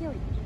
튀 어.